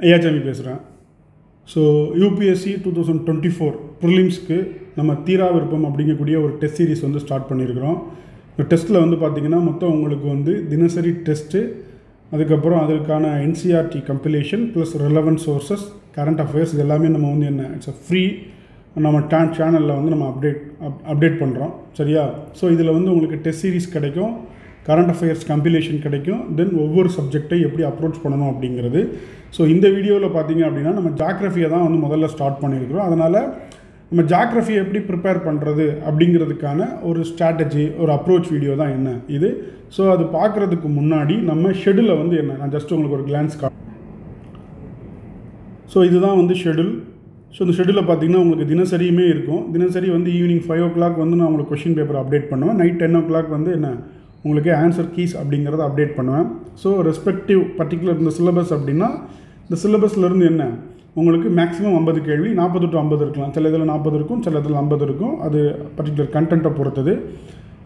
ஐயாச்சாமி பேசுகிறேன் so UPSC two thousand twenty four ப்ரிலிம்ஸ்க்கு நம்ம தீரா விருப்பம் அப்படிங்கக்கூடிய ஒரு டெஸ்ட் சீரிஸ் வந்து ஸ்டார்ட் பண்ணியிருக்கிறோம். இந்த டெஸ்ட்டில் வந்து பார்த்திங்கன்னா மொத்தம் உங்களுக்கு வந்து தினசரி டெஸ்ட்டு அதுக்கப்புறம் அதற்கான NCERT compilation plus relevant sources current affairs இது எல்லாமே நம்ம வந்து என்ன இட்ஸ் அ ஃப்ரீ நம்ம டே சேனலில் வந்து நம்ம அப்டேட் அப் அப்டேட் பண்ணுறோம் சரியா? ஸோ இதில் வந்து உங்களுக்கு டெஸ்ட் சீரிஸ் கிடைக்கும். கரண்ட் அஃபேர்ஸ் கம்பிலேஷன் கிடைக்கும். தென் ஒவ்வொரு சப்ஜெக்டை எப்படி அப்ரோச் பண்ணணும் அப்படிங்கிறது. ஸோ இந்த வீடியோவில் பார்த்தீங்க அப்படின்னா நம்ம ஜாக்ரஃபியை தான் வந்து முதல்ல ஸ்டார்ட் பண்ணியிருக்கிறோம். அதனால் நம்ம ஜாக்ரஃபியை எப்படி ப்ரிப்பேர் பண்ணுறது அப்படிங்கிறதுக்கான ஒரு ஸ்ட்ராட்டஜி ஒரு அப்ரோச் வீடியோ தான் என்ன இது. ஸோ அது பார்க்குறதுக்கு முன்னாடி நம்ம ஷெடியூலை வந்து என்ன? நான் ஜஸ்ட் உங்களுக்கு ஒரு கிளான்ஸ் கா ஸோ இதுதான் வந்து ஷெடியூல் ஸோ இந்த ஷெடியூலில் பார்த்தீங்கன்னா உங்களுக்கு தினசரியுமே இருக்கும். தினசரி வந்து ஈவினிங் ஃபைவ் ஓ கிளாக் வந்து நான் உங்களுக்கு கொஷின் பேப்பர் அப்டேட் பண்ணுவேன். நைட் டென் ஓ கிளாக் வந்து என்ன? உங்களுக்கு ஆன்சர் கீஸ் அப்படிங்கிறத அப்டேட் பண்ணுவேன். ஸோ ரெஸ்பெக்டிவ் பர்டிகுலர் இந்த சிலபஸ் அப்படின்னா இந்த சிலபஸ்லேருந்து என்ன? உங்களுக்கு மேக்ஸிமம் ஐம்பது கேள்வி நாற்பது டு ஐம்பது இருக்கலாம். சில இதில் நாற்பது இருக்கும் சில இதில் ஐம்பது இருக்கும். அது பர்டிகுலர் கண்டென்ட்டை பொறுத்தது.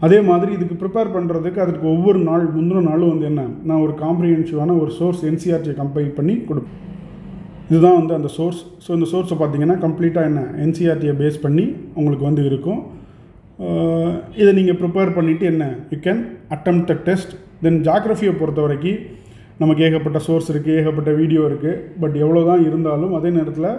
அதே மாதிரி இதுக்கு ப்ரிப்பேர் பண்ணுறதுக்கு அதுக்கு ஒவ்வொரு நாள் முந்தின நாளும் வந்து என்ன? நான் ஒரு காம்ப்ரிஹென்சிவான ஒரு சோர்ஸ் என்சிஆர்டியை கம்பைல் பண்ணி கொடுப்பேன் இதுதான் வந்து அந்த சோர்ஸ் ஸோ இந்த சோர்ஸை பார்த்தீங்கன்னா கம்ப்ளீட்டாக என்ன? என்சிஆர்டியை பேஸ் பண்ணி உங்களுக்கு வந்து இருக்கும். இதை நீங்கள் ப்ரிப்பேர் பண்ணிவிட்டு என்ன? You can attempt the test then ஜாக்ரஃபியை பொறுத்த வரைக்கும் நமக்கு ஏகப்பட்ட சோர்ஸ் இருக்குது ஏகப்பட்ட வீடியோ இருக்குது பட் எவ்வளோ தான் இருந்தாலும் அதே நேரத்தில்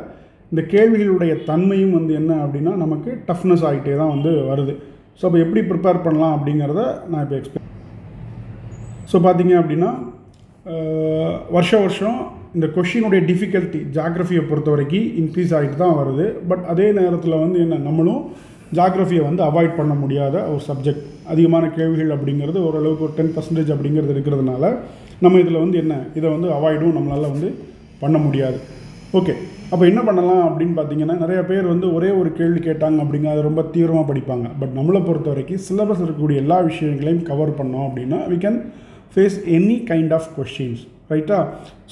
இந்த கேள்விகளுடைய தன்மையும் வந்து என்ன அப்படின்னா நமக்கு டஃப்னஸ் ஆகிட்டே தான் வந்து வருது. ஸோ அப்போ எப்படி ப்ரிப்பேர் பண்ணலாம் அப்படிங்கிறத நான் இப்போ எக்ஸ்பிளைன் ஸோ பார்த்தீங்க அப்படின்னா வருஷ வருஷம் இந்த கொஷினுடைய டிஃபிகல்ட்டி ஜாக்ரஃபியை பொறுத்த வரைக்கும் இன்க்ரீஸ் ஆகிட்டு தான் வருது. பட் அதே நேரத்தில் வந்து என்ன? நம்மளும் ஜாக்ரஃபியை வந்து அவாய்ட் பண்ண முடியாத ஒரு சப்ஜெக்ட் அதிகமான கேள்விகள் அப்படிங்கிறது ஓரளவுக்கு ஒரு டென் பர்சன்டேஜ் அப்படிங்கிறது இருக்கிறதுனால நம்ம இதில் வந்து என்ன இதை வந்து அவாய்டும் நம்மளால் வந்து பண்ண முடியாது. ஓகே அப்போ என்ன பண்ணலாம் அப்படின்னு பார்த்தீங்கன்னா நிறைய பேர் வந்து ஒரே ஒரு கேள்வி கேட்டாங்க அப்படிங்க ரொம்ப தீவிரமாக படிப்பாங்க. பட் நம்மளை பொறுத்த வரைக்கும் சிலபஸ் இருக்கக்கூடிய எல்லா விஷயங்களையும் கவர் பண்ணோம் அப்படின்னா we can face any kind of questions ரைட்டா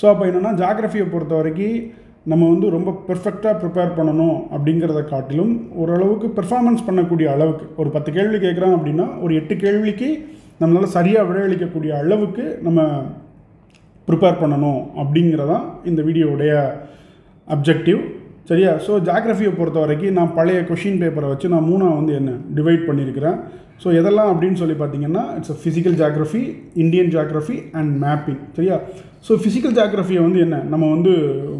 ஸோ அப்போ என்னென்னா ஜாகிரஃபியை பொறுத்த வரைக்கும் நம்ம வந்து ரொம்ப பெர்ஃபெக்டாக ப்ரிப்பேர் பண்ணணும் அப்படிங்கிறத காட்டிலும் ஓரளவுக்கு பெர்ஃபார்மன்ஸ் பண்ணக்கூடிய அளவுக்கு ஒரு பத்து கேள்வி கேட்குறான் அப்படின்னா ஒரு எட்டு கேள்விக்கு நம்மளால் சரியாக விடையளிக்கக்கூடிய அளவுக்கு நம்ம ப்ரிப்பேர் பண்ணணும் அப்படிங்கிறதான் இந்த வீடியோவுடைய அப்ஜெக்டிவ் சரியா? ஸோ ஜாக்ரஃபியை பொறுத்த வரைக்கும் நான் பழைய கொஷின் பேப்பரை வச்சு நான் மூணாக வந்து என்ன டிவைட் பண்ணியிருக்கிறேன். ஸோ எதெல்லாம் அப்படின்னு சொல்லி பார்த்தீங்கன்னா it's a physical geography Indian geography and mapping சரியா? ஸோ ஃபிசிக்கல் ஜாக்ரஃபியை வந்து என்ன நம்ம வந்து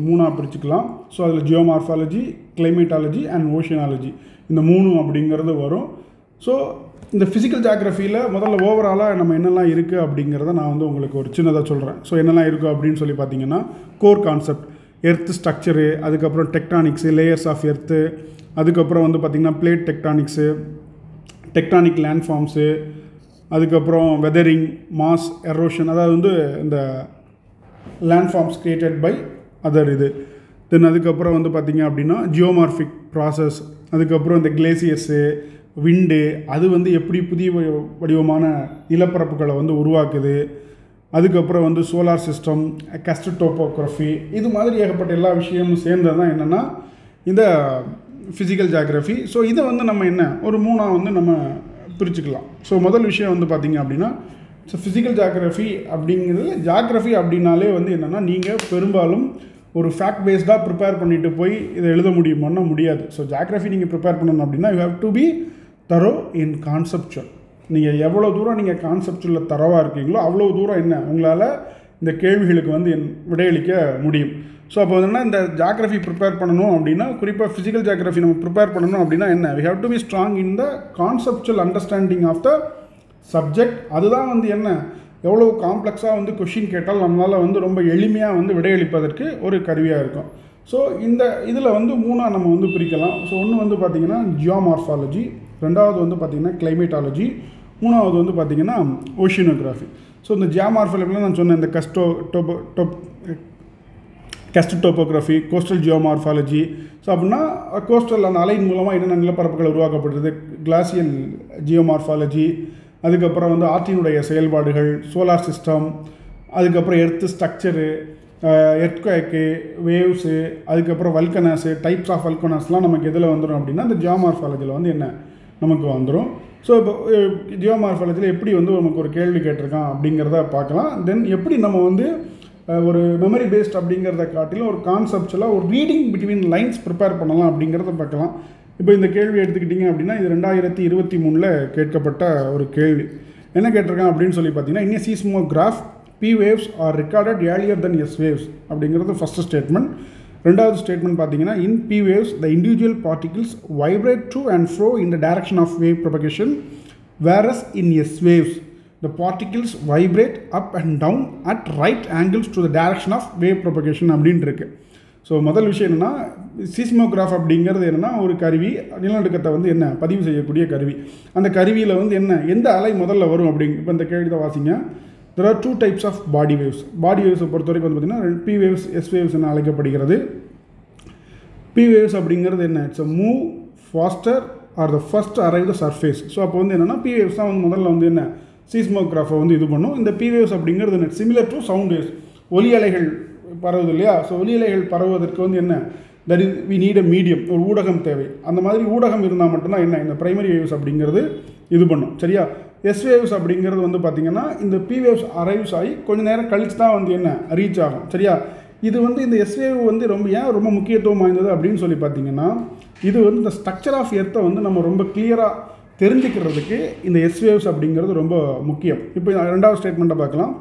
மூணாக பிரிச்சுக்கலாம். ஸோ அதில் ஜியோமார்ஃபாலஜி கிளைமேட்டாலஜி அண்ட் ஓஷியனாலஜி இந்த மூணு அப்படிங்கிறது வரும். ஸோ இந்த ஃபிசிக்கல் ஜாக்ரஃபியில் முதல்ல ஓவராலாக நம்ம என்னெல்லாம் இருக்குது அப்படிங்கிறத நான் வந்து உங்களுக்கு ஒரு சின்னதாக சொல்கிறேன் ஸோ என்னெல்லாம் இருக்குது அப்படின்னு சொல்லி பார்த்தீங்கன்னா கோர் கான்செப்ட் எர்த்து ஸ்ட்ரக்சரு அதுக்கப்புறம் டெக்டானிக்ஸு லேயர்ஸ் ஆஃப் எர்த்து அதுக்கப்புறம் வந்து பார்த்திங்கன்னா plate tectonics tectonic land forms அதுக்கப்புறம் வெதரிங் மாஸ் எரோஷன் அதாவது வந்து இந்த land forms created by other இது. தென் அதுக்கப்புறம் வந்து பார்த்திங்க அப்படின்னா ஜியோமார்ஃபிக் ப்ராசஸ் அதுக்கப்புறம் இந்த கிளேசியர்ஸு விண்டு அது வந்து எப்படி புதிய வடிவமான நிலப்பரப்புகளை வந்து உருவாக்குது அதுக்கப்புறம் வந்து சோலார் சிஸ்டம் கஸ்டோபோக்ரஃபி இது மாதிரி ஏகப்பட்ட எல்லா விஷயமும் சேர்ந்தது தான் என்னென்னா இந்த ஃபிசிக்கல் ஜாகிரஃபி ஸோ இதை வந்து நம்ம என்ன ஒரு மூணாக வந்து நம்ம பிரிச்சுக்கலாம். ஸோ முதல் விஷயம் வந்து பார்த்திங்க அப்படின்னா ஸோ ஃபிசிக்கல் ஜாகிரஃபி அப்படிங்கிறது ஜாகிரஃபி அப்படின்னாலே வந்து என்னென்னா நீங்கள் பெரும்பாலும் ஒரு ஃபேக்ட் பேஸ்டாக ப்ரிப்பேர் பண்ணிவிட்டு போய் இதை எழுத முடியுமான்னா முடியாது. ஸோ ஜாகிரஃபி நீங்கள் ப்ரிப்பேர் பண்ணணும் அப்படின்னா யூ ஹேவ் டு பி தரோ இன் கான்செப்டுவல் நீங்கள் எவ்வளோ தூரம் நீங்கள் கான்செப்டில் தரவாக இருக்கீங்களோ அவ்வளோ தூரம் என்ன? உங்களால் இந்த கேள்விகளுக்கு வந்து என் விடையளிக்க முடியும். ஸோ அப்போ வந்து இந்த ஜாகிரஃபி ப்ரிப்பேர் பண்ணணும் அப்படின்னா குறிப்பாக ஃபிசிக்கல் ஜாகிரஃபி நம்ம ப்ரிப்பேர் பண்ணணும் அப்படின்னா என்ன? We have to be strong in the conceptual understanding of the subject அதுதான் வந்து என்ன? எவ்வளோ காம்ப்ளெக்ஸாக வந்து கொஷின் கேட்டால் நம்மளால் வந்து ரொம்ப எளிமையாக வந்து விடையளிப்பதற்கு ஒரு கருவியாக இருக்கும். ஸோ இந்த இதில் வந்து மூணாக நம்ம வந்து பிரிக்கலாம். ஸோ ஒன்று வந்து பார்த்திங்கன்னா ஜியோமார்ஃபாலஜி ரெண்டாவது வந்து பார்த்திங்கன்னா கிளைமேட்டாலஜி மூணாவது வந்து பார்த்திங்கன்னா ஓஷினோகிராஃபி ஸோ இந்த ஜியாமார்ஃபாலஜியில் நான் சொன்னேன் இந்த கஸ்டோ டோபோ டோப் கஸ்ட் டோப்போகிராஃபி கோஸ்டல் ஜியோமார்ஃபாலஜி ஸோ அப்படின்னா கோஸ்டல் அந்த அலைன் மூலமாக என்னென்ன நிலப்பரப்புகள் உருவாக்கப்படுறது கிளாசியல் ஜியோமார்ஃபாலஜி அதுக்கப்புறம் வந்து ஆற்றினுடைய செயல்பாடுகள் சோலார் சிஸ்டம் அதுக்கப்புறம் எர்த்து ஸ்ட்ரக்சரு எர்த்குவேக்கு வேவ்ஸு அதுக்கப்புறம் வல்கனாஸு டைப்ஸ் ஆஃப் வல்கனாஸ்லாம் நமக்கு எதில் வந்துடும் அப்படின்னா இந்த ஜியோமார்ஃபாலஜியில் வந்து என்ன நமக்கு வந்துடும் ஸோ இப்போ ஜியோமார்ஃபாலஜியில் எப்படி வந்து நமக்கு ஒரு கேள்வி கேட்டிருக்கான் அப்படிங்கிறத பார்க்கலாம். தென் எப்படி நம்ம வந்து ஒரு மெமரி பேஸ்ட் அப்படிங்கிறத காட்டிலும் ஒரு கான்செப்ட்ஸுவலாக ஒரு ரீடிங் பிட்வீன் லைன்ஸ் ப்ரிப்பேர் பண்ணலாம் அப்படிங்கிறத பார்க்கலாம். இப்போ இந்த கேள்வி எடுத்துக்கிட்டிங்க அப்படின்னா இது ரெண்டாயிரத்தி இருபத்தி மூணில் கேட்கப்பட்ட ஒரு கேள்வி. என்ன கேட்டிருக்கான் அப்படின்னு சொல்லி பார்த்தீங்கன்னா இன்னும் seismograph P waves are recorded earlier then S waves அப்படிங்கிறது ஃபஸ்ட்டு ஸ்டேட்மெண்ட் ரெண்டாவது ஸ்டேட்மெண்ட் பார்த்தீங்கன்னா in P waves the individual particles vibrate to and fro in the direction of wave propagation whereas in S waves the particles vibrate up and down at right angles to the direction of wave propagation அப்படின்ட்டு இருக்கு. So முதல் விஷயம் என்னென்னா seismograph அப்படிங்கிறது என்னென்னா ஒரு கருவி நிலநடுக்கத்தை வந்து என்ன பதிவு செய்யக்கூடிய கருவி. அந்த கருவியில் வந்து என்ன எந்த அலை முதல்ல வரும் அப்படிங்க இப்போ இந்த கேள்வி தான் வாசிங்க. There are two types of body waves body வேவ்ஸை பொறுத்த வரைக்கும் வந்து பார்த்திங்கன்னா பி வேவ்ஸ் எஸ் வேவ்ஸ் என அழைக்கப்படுகிறது. பி வேவ்ஸ் அப்படிங்கிறது என்ன? It's a move faster or the first arrive the surface so அப்போ வந்து என்னென்னா பி வேவ்ஸ் தான் வந்து முதல்ல வந்து என்ன? சீஸ்மோகிராஃபை வந்து இது பண்ணும். இந்த பி வேவ்ஸ் அப்படிங்கிறது என்ன? சிமிலர் டு சவுண்ட் வேவ்ஸ் ஒலி அலைகள் பரவுது இல்லையா? ஸோ ஒலி அலைகள் பரவுவதற்கு வந்து என்ன? That is we need a medium ஒரு ஊடகம் தேவை. அந்த மாதிரி ஊடகம் இருந்தால் மட்டும்தான் என்ன? இந்த ப்ரைமரி வேவ்ஸ் அப்படிங்கிறது இது பண்ணும். சரியா? எஸ் வேவ்ஸ் அப்படிங்கிறது வந்து பார்த்திங்கன்னா இந்த பி வேவ்ஸ் அரைவ்ஸ் ஆகி கொஞ்சம் நேரம் கழிச்சு தான் வந்து என்ன ரீச் ஆகும். சரியா? இது வந்து இந்த எஸ்வேவ் வந்து ரொம்ப ஏன் ரொம்ப முக்கியத்துவம் வாய்ந்தது அப்படின்னு சொல்லி பார்த்தீங்கன்னா இது வந்து இந்த ஸ்ட்ரக்சர் ஆஃப் எர்த்தை வந்து நம்ம ரொம்ப கிளியராக தெரிஞ்சுக்கிறதுக்கு இந்த எஸ்வேவ்ஸ் அப்படிங்கிறது ரொம்ப முக்கியம். இப்போ ரெண்டாவது ஸ்டேட்மெண்ட்டை பார்க்கலாம்.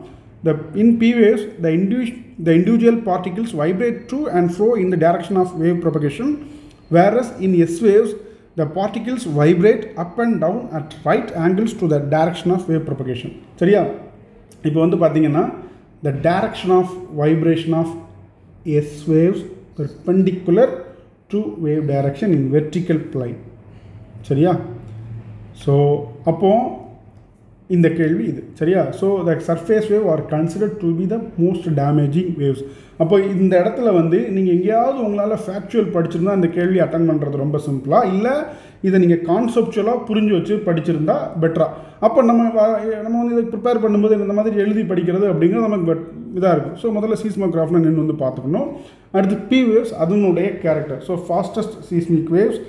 The in P waves the individual the individual particles vibrate through and fro in the direction of wave propagation whereas in S waves the particles vibrate up and down at right angles to the direction of wave propagation சரியா இப்போ வந்து பார்த்தீங்கன்னா the direction of vibration of S waves perpendicular to wave direction in vertical plane சரியா so அப்போ இந்த கேள்வி இது. சரியா? So the surface wave are considered to be the most damaging waves அப்போ இந்த இடத்துல வந்து நீங்கள் எங்கேயாவது உங்களால் ஃபேக்சுவல் படிச்சிருந்தா இந்த கேள்வி அட்டன் பண்ணுறது ரொம்ப சிம்பிளாக இல்லை இதை நீங்கள் கான்செப்டுவலாக புரிஞ்சு வச்சு படிச்சிருந்தா பெட்டராக அப்போ நம்ம நம்ம வந்து இதை ப்ரிப்பேர் பண்ணும்போது இந்த மாதிரி எழுதி படிக்கிறது அப்படிங்கிறது நமக்கு பெட் இதாக இருக்கும். ஸோ முதல்ல சீஸ்மோகிராஃப்னு நின்று வந்து பார்த்துக்கணும். அடுத்து பி வேவ்ஸ் அதனுடைய character so fastest seismic waves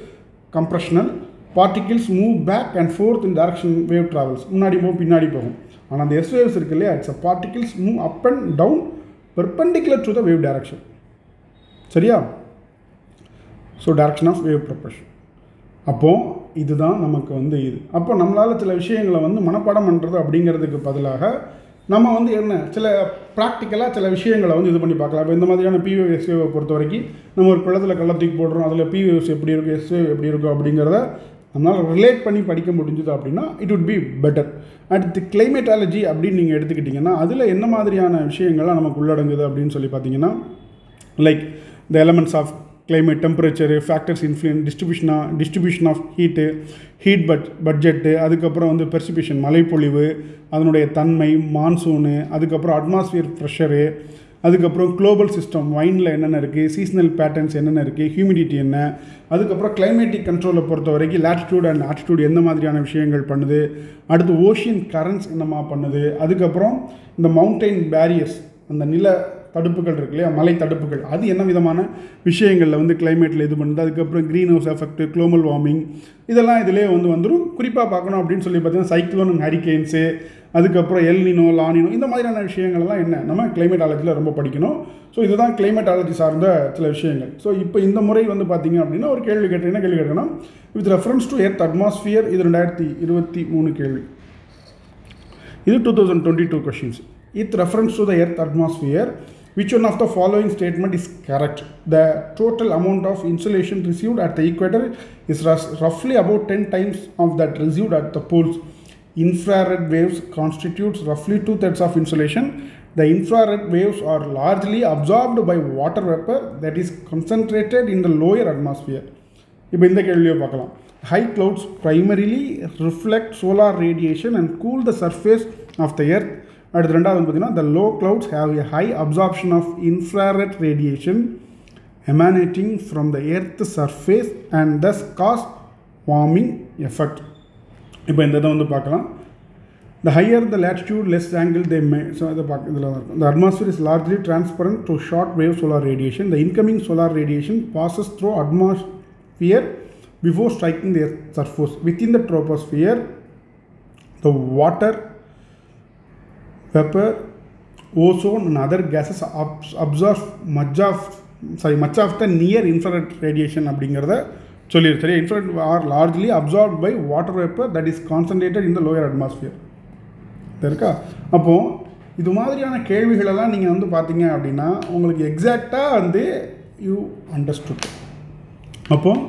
compressional particles move back and forth in direction wave travels முன்னாடி போகும் பின்னாடி போகும். ஆனால் அந்த எஸ் வேவ்ஸ் இருக்கு இல்லையா? It's a particles move up and down perpendicular to the wave direction சரியா? So direction of wave propagation அப்போது இதுதான் நமக்கு வந்து இது. அப்போ நம்மளால் சில விஷயங்களை வந்து மனப்பாடம் பண்ணுறது அப்படிங்கிறதுக்கு பதிலாக நம்ம வந்து என்ன சில ப்ராக்டிக்கலாக சில விஷயங்களை வந்து இது பண்ணி பார்க்கலாம். இப்போ இந்த மாதிரியான பிஓ பொறுத்த வரைக்கும் நம்ம ஒரு குளத்தில் கள்ளத்தூக்கி போடுறோம் அதில் பிவிஎஸ் எப்படி இருக்கும் எஸ்ஏ எப்படி இருக்கும் அப்படிங்கிறத நம்மளால் ரிலேட் பண்ணி படிக்க முடிஞ்சுது அப்படின்னா இட் உட் பி பெட்டர் அடுத்து கிளைமேட்டாலஜி அப்படின்னு நீங்கள் எடுத்துக்கிட்டிங்கன்னா அதில் என்ன மாதிரியான விஷயங்கள்லாம் நமக்கு உள்ளடங்குது அப்படின்னு சொல்லி பார்த்தீங்கன்னா like the elements of climate temperature factors influence டிஸ்ட்ரிபியூஷனாக distribution of heat heat but budget அதுக்கப்புறம் வந்து பெர்சிபிஷன் மழைப்பொழிவு அதனுடைய தன்மை மான்சூனு அதுக்கப்புறம் அட்மாஸ்பியர் ப்ரெஷரு அதுக்கப்புறம் குளோபல் சிஸ்டம் வைனில் என்னென்ன இருக்குது சீசனல் பேட்டர்ன்ஸ் என்னென்ன இருக்குது ஹியூமிடிட்டி என்ன அதுக்கப்புறம் கிளைமேட்டிக் கண்ட்ரோலை பொறுத்த வரைக்கும் latitude அண்ட் ஆட்டிடியூட் எந்த மாதிரியான விஷயங்கள் பண்ணுது அடுத்து ஓஷியன் கரண்ட்ஸ் என்னமா பண்ணுது அதுக்கப்புறம் இந்த மவுண்டைன் பேரியர்ஸ் அந்த நில தடுப்புகள் இருக்கு இல்லையா? மலை தடுப்புகள். அது என்ன விதமான விஷயங்களில் வந்து கிளைமேட்டில் இது பண்ணுது? அதுக்கப்புறம் green house effect global warming இதெல்லாம் இதிலே வந்து வந்துடும் குறிப்பாக பார்க்கணும் அப்படின்னு சொல்லி பார்த்தீங்கன்னா சைக்ளோன் ஹரிகேன்ஸு அதுக்கப்புறம் எல்னினோ லானினோ இந்த மாதிரியான விஷயங்கள் எல்லாம் என்ன? நம்ம கிளைமேட்டாலஜியில் ரொம்ப படிக்கணும். ஸோ இதுதான் கிளைமேட்டாலஜி சார்ந்த சில விஷயங்கள். ஸோ இப்போ இந்த முறை வந்து பார்த்தீங்க அப்படின்னா ஒரு கேள்வி கேட்டீங்கன்னா என்ன கேள்வி கேட்கணும்னா with reference to earth atmosphere இது ரெண்டாயிரத்தி இருபத்தி மூணு கேள்வி. இது two thousand twenty two questions with reference to the earth atmosphere which one of the following statement is correct the total amount of insulation received at the equator is rus- roughly about 10 times of that received at the poles infrared waves constitutes roughly two thirds of insulation the infrared waves are largely absorbed by water vapor that is concentrated in the lower atmosphere இப்போ இந்த கேள்வியை பார்க்கலாம் high clouds primarily reflect solar radiation and cool the surface of the earth அடுத்து ரெண்டாவது பார்த்தீங்கன்னா the low clouds have a high absorption of infrared radiation emanating from the earth surface and thus cause warming effect இப்போ இந்த இதை வந்து பார்க்கலாம் the higher the latitude less angle they may so இதை பார்க்க இதில் இருக்கும் the atmosphere is largely transparent to short wave solar radiation the incoming solar radiation passes through atmosphere before striking the earth surface within the troposphere the water vapor ozone and other gases அப்ஸ் absorb much of sorry much of the near infrared radiation அப்படிங்கிறத சொல்லியிருக்கு சரி infrared are largely absorbed by water vapor that is concentrated in lower lower இருக்கா? அப்போது இது மாதிரியான கேள்விகளெல்லாம் நீங்கள் வந்து பார்த்தீங்க அப்படின்னா உங்களுக்கு எக்ஸாக்டாக வந்து யூ அண்டர்ஸ்டுட் அப்போது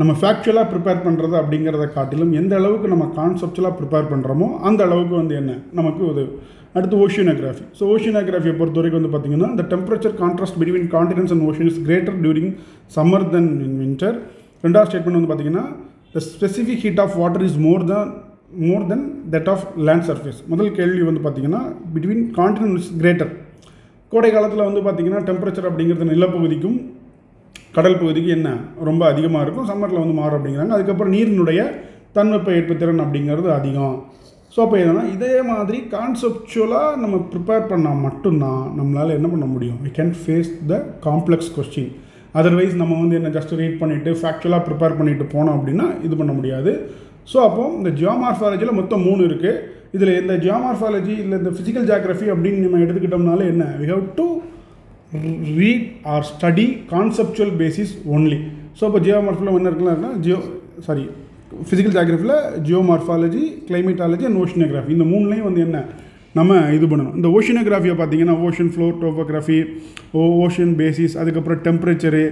நம்ம ஃபேக்சுவலாக ப்ரிப்பேர் பண்ணுறது அப்படிங்கிறத காட்டிலும் எந்த அளவுக்கு நம்ம கான்செப்டுவலாக ப்ரிப்பேர் பண்ணுறோமோ அந்த அளவுக்கு வந்து என்ன? நமக்கு உதவு. அடுத்து ஓஷியனோகிராஃபி ஸோ ஓஷியனோகிராஃபியை பொறுத்த வரைக்கும் வந்து பார்த்தீங்கன்னா இந்த temperature contrast between continents and ocean is greater during summer then in winter ரெண்டாவது ஸ்டேட்மெண்ட் வந்து பார்த்தீங்கன்னா the specific heat of water is more than more then that of land surface முதல் கேள்வி வந்து பார்த்தீங்கன்னா பிட்வீன் கான்டினென்ட் இஸ் கிரேட்டர் கோடை காலத்தில் வந்து பார்த்தீங்கன்னா டெம்பரேச்சர் அப்படிங்கிறது நிலப்பகுதிக்கும் கடல் பகுதிக்கு என்ன? ரொம்ப அதிகமாக இருக்கும். சம்மரில் வந்து மாறும் அப்படிங்கிறாங்க. அதுக்கப்புறம் நீரினுடைய தன்வெப்ப ஏற்பத்திறன் அப்படிங்கிறது அதிகம். ஸோ அப்போ என்னென்னா இதே மாதிரி கான்செப்சுவலாக நம்ம ப்ரிப்பேர் பண்ணால் மட்டும்தான் நம்மளால் என்ன பண்ண முடியும்? We can face the complex question otherwise நம்ம வந்து என்ன ஜஸ்ட் ரீட் பண்ணிவிட்டு ஃபேக்சுவலாக ப்ரிப்பேர் பண்ணிட்டு போனோம் அப்படின்னா இது பண்ண முடியாது. ஸோ அப்போ இந்த ஜியோமார்ஃபாலஜியில் மொத்தம் மூணு இருக்குது இதில் இந்த ஜியோமார்ஃபாலஜி இல்லை இந்த ஃபிசிக்கல் ஜியாகிரஃபி அப்படின்னு நம்ம எடுத்துக்கிட்டோம்னால என்ன? We have to read or study conceptual basis only so இப்போ ஜியோமார்ஃபில் என்ன இருக்குன்னா ஜியோ சாரி ஃபிசிக்கல் ஜியாகிரஃபியில் ஜியோமார்ஃபாலஜி கிளைமேட்டாலஜி அண்ட் ஓஷினோகிராஃபி இந்த மூணுலேயும் வந்து என்ன? நம்ம இது பண்ணணும். இந்த ஓஷினோகிராஃபியை பார்த்தீங்கன்னா ஓஷன் ஃப்ளோர் டோபோகிராஃபி ஓ ஓஷன் பேசிஸ் அதுக்கப்புறம் temperature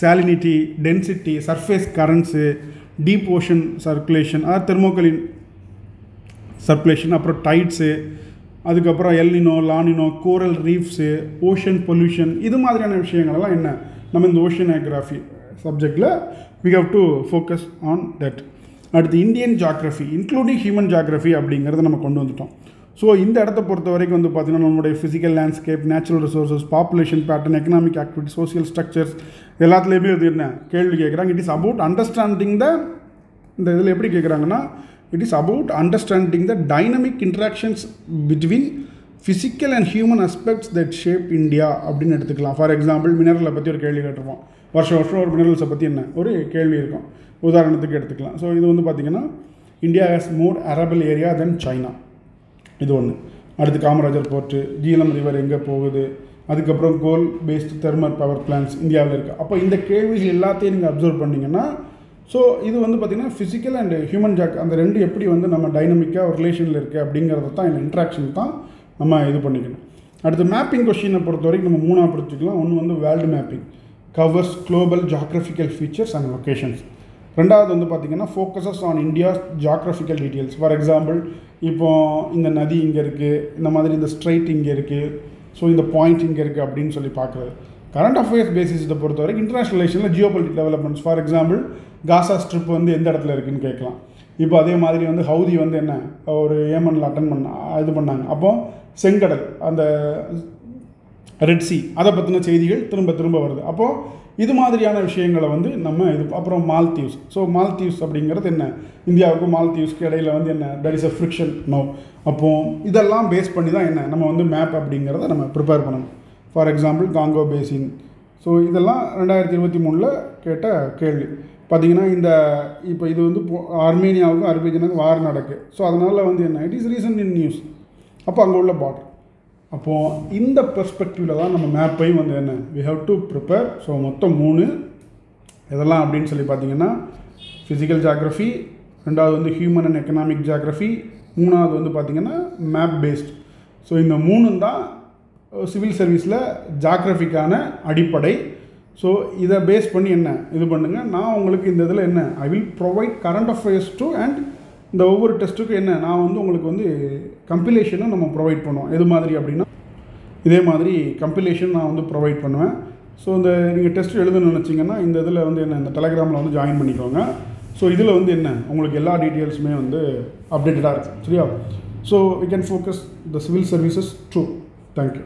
salinity density surface currents deep ocean circulation அதாவது தெர்மோக்கலின் சர்க்குலேஷன் அப்புறம் டைட்ஸு அதுக்கப்புறம் El Nino La Nina coral reefs ocean pollution இது மாதிரியான விஷயங்கள்லாம் என்ன? நம்ம இந்த ஓஷனோகிராஃபி சப்ஜெக்டில் we have to focus on that அடுத்து Indian geography including human geography அப்படிங்கிறத நம்ம கொண்டு வந்துட்டோம். ஸோ இந்த இடத்த பொறுத்த வரைக்கும் வந்து பார்த்திங்கன்னா நம்மளுடைய physical landscape natural resources population pattern economic activity social structures எல்லாத்துலேயுமே இது என்ன கேள்வி கேட்குறாங்க it is about understanding the இந்த இதில் எப்படி கேட்குறாங்கன்னா it is about understanding the dynamic interactions between physical and human aspects that shape India அப்படின்னு எடுத்துக்கலாம். ஃபார் எக்ஸாம்பிள் மினரலை பற்றி ஒரு கேள்வி கேட்டிருப்போம். வருஷம் வருஷம் ஒரு மினரல்ஸை பற்றி என்ன? ஒரு கேள்வி இருக்கும். உதாரணத்துக்கு எடுத்துக்கலாம். ஸோ இது வந்து பார்த்திங்கன்னா India has more arable area then China இது ஒன்று அடுத்து காமராஜர் போர்ட்டு ஜீலம் ரிவர் எங்கே போகுது? அதுக்கப்புறம் coal based thermal power plants இந்தியாவில் இருக்குது அப்போ இந்த கேள்விகள் எல்லாத்தையும் நீங்கள் அப்சர்வ் பண்ணிங்கன்னா ஸோ இது வந்து பார்த்திங்கன்னா ஃபிசிக்கல் அண்ட் ஹியூமன் ஜாக் அந்த ரெண்டு எப்படி வந்து நம்ம டைனமிக்காக ஒரு ரிலேஷனில் இருக்குது அப்படிங்கிறது தான் இந்த இன்ட்ராக்ஷன் தான் நம்ம இது பண்ணிக்கணும். அடுத்து மேப்பிங் கொஷினை பொறுத்த வரைக்கும் நம்ம மூணாக பிடிச்சிக்கலாம். ஒன்று வந்து world mapping covers global geographical features and locations ரெண்டாவது வந்து பார்த்திங்கன்னா focuses on India geographical details for example இப்போ இந்த நதி இங்கே இருக்குது இந்த மாதிரி இந்த ஸ்ட்ரைட் இங்கே இருக்குது ஸோ இந்த பாயிண்ட் இங்கே இருக்குது அப்படின்னு சொல்லி பார்க்குறது கரண்ட் அஃபேர்ஸ் பேசிஸை பொறுத்த வரைக்கும் இன்டர்நேஷனல் ரிலேஷனில் geopolitic developments for example Gaza strip வந்து எந்த இடத்துல இருக்குதுன்னு கேட்கலாம். இப்போ அதே மாதிரி வந்து ஹவுதி வந்து என்ன ஒரு ஏமனில் அட்டன் பண்ண இது பண்ணாங்க. அப்போ செங்கடல் அந்த ரெட்சி அதை பற்றின செய்திகள் திரும்ப திரும்ப வருது. அப்போது இது மாதிரியான விஷயங்களை வந்து நம்ம இது அப்புறம் மால்தீவ்ஸ் ஸோ மால்தீவ்ஸ் அப்படிங்கிறது என்ன? இந்தியாவுக்கும் மால்தீவ்ஸ்க்கு இடையில வந்து என்ன? That is a friction no அப்போது இதெல்லாம் பேஸ் பண்ணி தான் என்ன? நம்ம வந்து மேப் அப்படிங்கிறத நம்ம ப்ரிப்பேர் பண்ணணும். For example Congo basin so இதெல்லாம் ரெண்டாயிரத்தி இருபத்தி மூணில் கேட்ட கேள்வி. பார்த்தீங்கன்னா இந்த இப்போ இது வந்து ஆர்மேனியாவுக்கும் அர்பேஜனுக்கும் வார் நடக்கு. ஸோ அதனால் வந்து என்ன it is recent in news அப்போ அங்கே உள்ள பார்டர் அப்போது இந்த பெர்ஸ்பெக்டிவில் தான் நம்ம மேப்பையும் வந்து என்ன we have to prepare so மொத்தம் மூணு. இதெல்லாம் அப்படின்னு சொல்லி பார்த்தீங்கன்னா ஃபிசிக்கல் ஜாக்ரஃபி ரெண்டாவது வந்து ஹியூமன் அண்ட் எக்கனாமிக் ஜாக்ரஃபி மூணாவது வந்து பார்த்திங்கன்னா மேப் பேஸ்ட் ஸோ இந்த மூணும் தான் சிவில் சர்வீஸில் ஜாக்ரஃபிக்கான அடிப்படை. ஸோ இதை பேஸ் பண்ணி என்ன? இது பண்ணுங்கள் நான் உங்களுக்கு இந்த இதில் என்ன? I will provide current affairs too and இந்த ஒவ்வொரு டெஸ்ட்டுக்கும் என்ன? நான் வந்து உங்களுக்கு வந்து கம்பிலேஷனும் நம்ம ப்ரொவைட் பண்ணுவோம். எது மாதிரி அப்படின்னா இதே மாதிரி கம்பிலேஷன் நான் வந்து ப்ரொவைட் பண்ணுவேன். ஸோ இந்த நீங்கள் டெஸ்ட் எழுதணும்னு நினச்சிங்கன்னா இந்த இதில் வந்து என்ன? இந்த டெலகிராமில் வந்து ஜாயின் பண்ணிக்கோங்க. ஸோ இதில் வந்து என்ன? உங்களுக்கு எல்லா டீட்டெயில்ஸுமே வந்து அப்டேட்டடாக இருக்குது சரியா? So we can focus the civil services through thank you